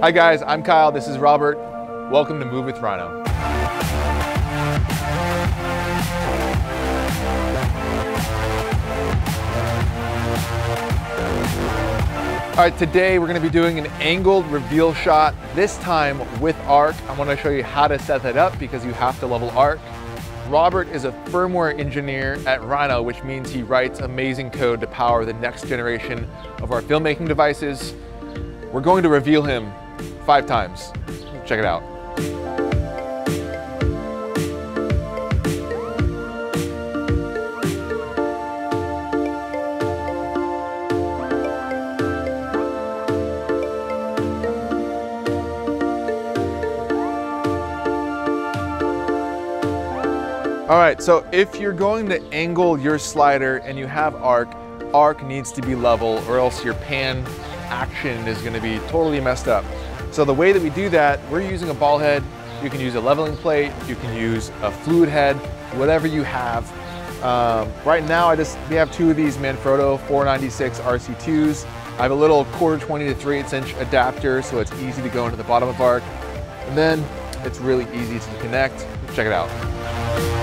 Hi guys, I'm Kyle, this is Robert. Welcome to Move with Rhino. All right, today we're gonna be doing an angled reveal shot, this time with ARC. I wanna show you how to set that up because you have to level ARC. Robert is a firmware engineer at Rhino, which means he writes amazing code to power the next generation of our filmmaking devices. We're going to reveal him five times. Check it out. All right, so if you're going to angle your slider and you have arc, arc needs to be level or else your pan action is gonna be totally messed up. So the way that we do that, we're using a ball head. You can use a leveling plate, you can use a fluid head, whatever you have. Um, right now, I just we have two of these Manfrotto 496 RC2s. I have a little quarter 20 to 3 8 inch adapter, so it's easy to go into the bottom of arc. And then it's really easy to connect. Check it out.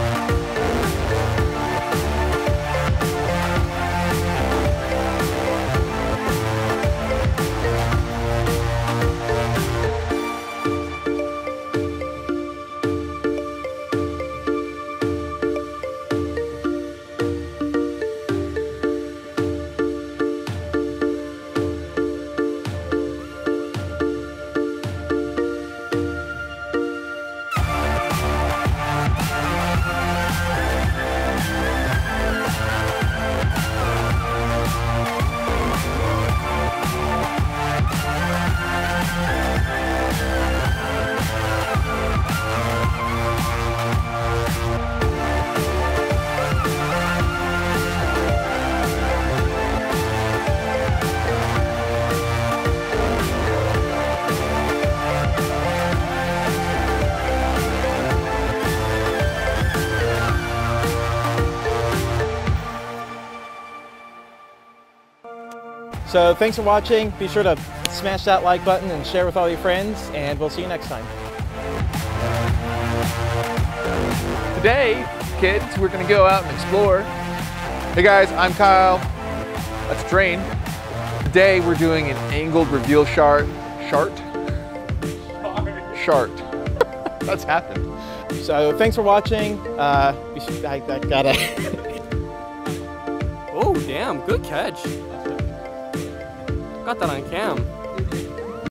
So thanks for watching. Be sure to smash that like button and share with all your friends, and we'll see you next time. Today, kids, we're gonna go out and explore. Hey guys, I'm Kyle. That's Drain. Today we're doing an angled reveal shart. Shart? Shart. That's happened. So thanks for watching. Uh, I, I gotta. oh, damn, good catch. Got that on cam.